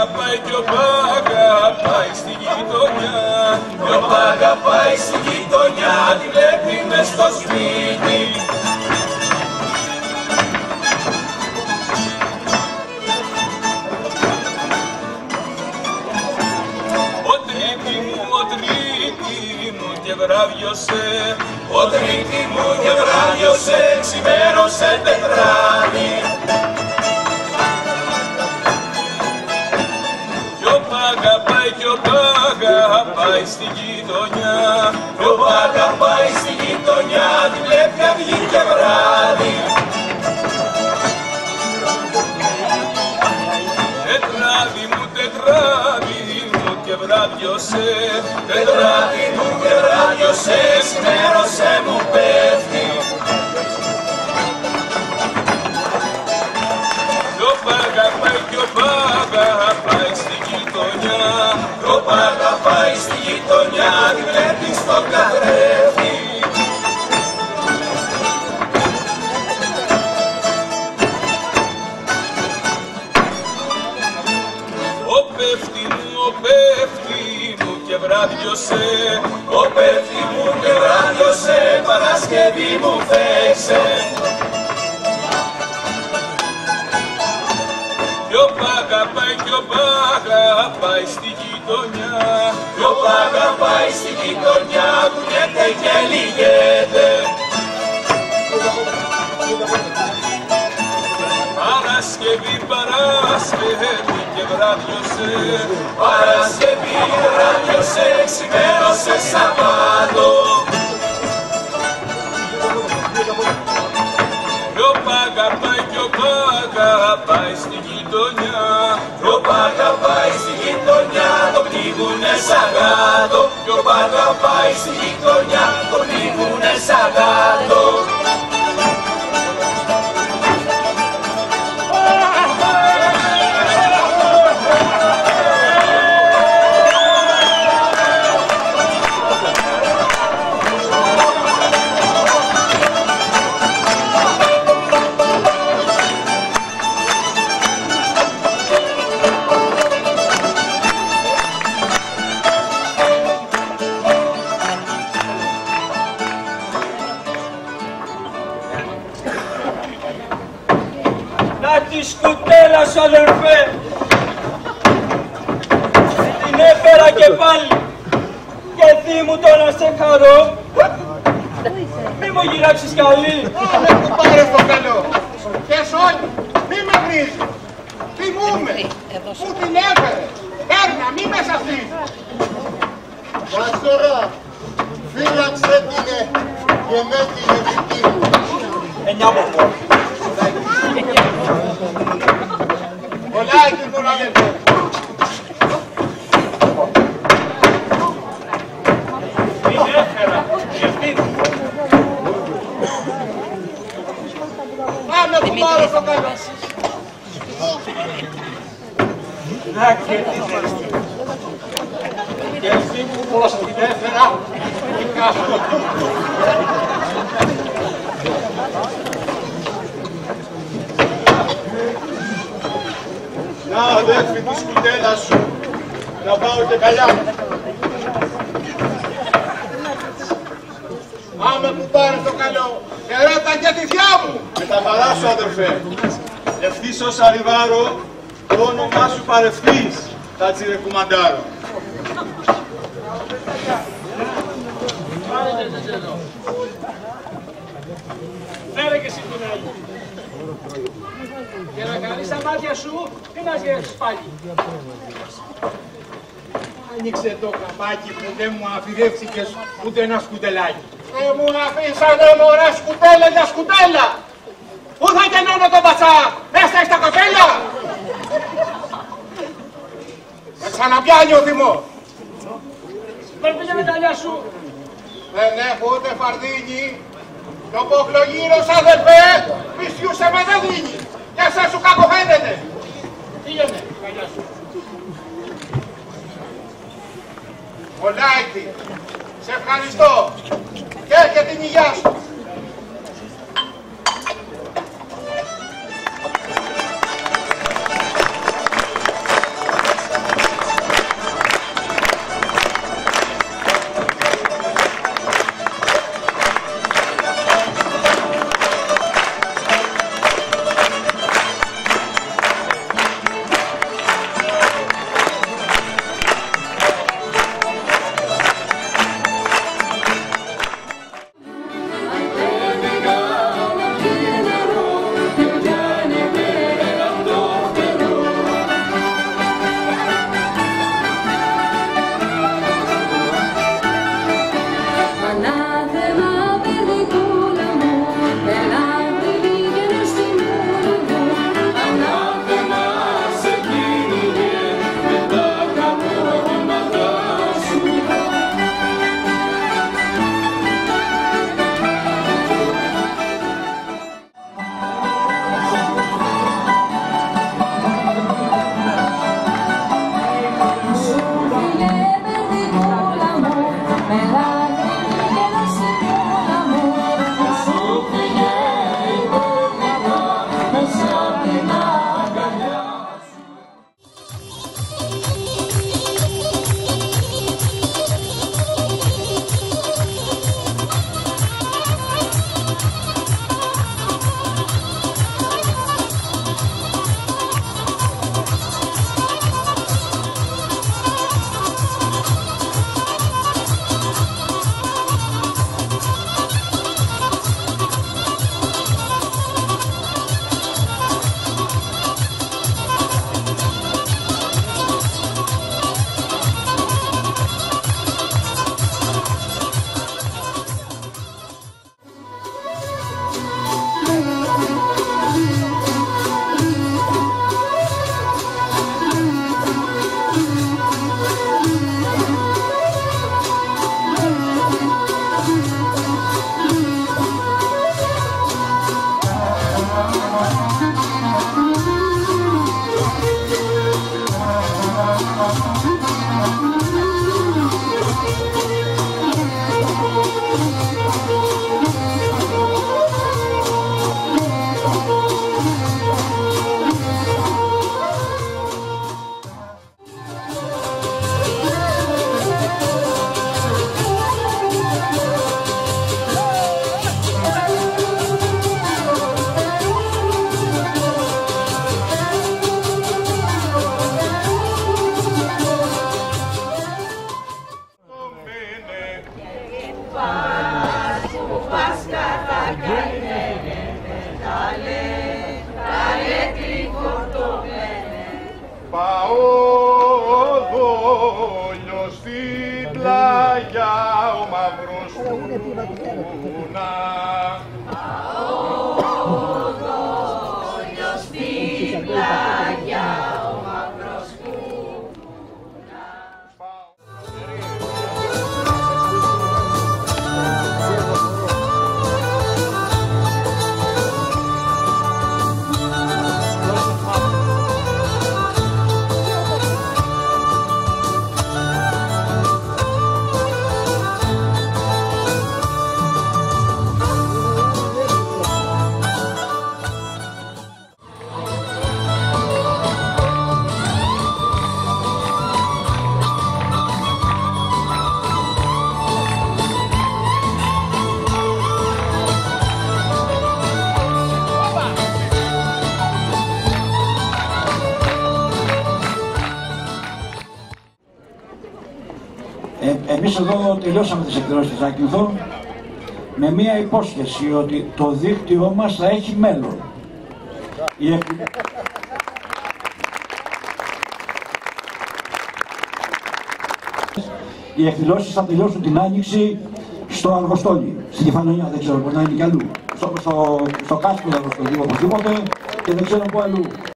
αγαπάει κι ο πάει στη γειτονιά. Κι ο πάει στη γειτονιά τη βλέπει μες στο σπίτι. Ο τρίτη μου, ο τρίτη μου και βράδιωσε. Ο τρίτη μου και βράδιωσε, ξημέρωσε τετράδι πάει στη γειτονιά. Κι ο πάει στη γειτονιά Τη βλέπει αυγή και βράδυ. Τετράδι μου, τετράδι μου και βράδιωσε. Τετράδι μου και βράδιωσε Σημέρωσε μου πέφτει μου και βράδιωσε Ο πέφτη μου και βράδιωσε Παρασκευή μου θέξε Κι ο πάει κι ο πάει στη γειτονιά. Κι ο πάει στη γειτονιά κουνιέται και λυγέται Παρασκευή, Παρασκευή και βράδιωσε γειτονιά. Κι ο πάει στη γειτονιά το πνίγουνε σαν γάτο Κι ο πάει στη γειτονιά Να της σκουτέλα σου αδερφέ. Την έφερα και πάλι. Και τι μου το να σε χαρώ. Μη μου γυράξεις καλή. Άμε που πάρε το καλό. Και όλοι, μη με βρίζεις. Θυμούμε. Πού την έφερες; Έρνα, μη με σαφείς. Βασόρα, φύλαξε την και με την δική μου. Εννιά μου Πολλά εκεί μου να δεν Την έφερα. Ευθύνη. Άμε που πάρε το καλό. Να και την έφερα. Και εσύ που πώς την έφερα. η κάσου. Να αδέρφη της σκουτέλα σου, να πάω και καλιά. Άμε που πάρε το καλό. Ερώτα και τη θιά μου. Με τα χαρά σου αδερφέ. Ευθύς ως αριβάρο, το όνομά σου παρευθείς, τα τσιρεκουμαντάρο. Φέρε και εσύ την άλλη. Και να κάνεις τα μάτια σου, τι μας γεύσεις πάλι. Άνοιξε το καπάκι που δεν μου αφηρεύτηκες ούτε ένα σκουτελάκι. Δεν μου αφήσανε μωρέ σκουτέλα για σκουτέλα. Πού θα γεννώνω τον πατσά, μέσα στα κοπέλα. Με ξαναπιάνει ο θυμός. Δεν πήγε με τα λιά σου. Δεν έχω ούτε φαρδίνι. Το ποχλογύρος αδελφέ, πισιούσε με δεν δίνει. Και σε σου κακοφαίνεται. Πήγαινε, καλιά σου. Ολάκη, σε ευχαριστώ. Και και την υγειά σου. Δόλιος στην πλαγιά ο μαύρος κούνα. Εμείς εδώ τελειώσαμε τις εκδηλώσεις της Άκυνθο με μία υπόσχεση ότι το δίκτυό μας θα έχει μέλλον. Η εκ- Οι εκδηλώσεις θα τελειώσουν την Άνοιξη στο Αργοστόλι, στην Κεφαλονιά, δεν ξέρω, μπορεί να είναι κι αλλού. Στο, στο, στο Κάσκο Αργοστολί οπωσδήποτε και δεν ξέρω πού αλλού.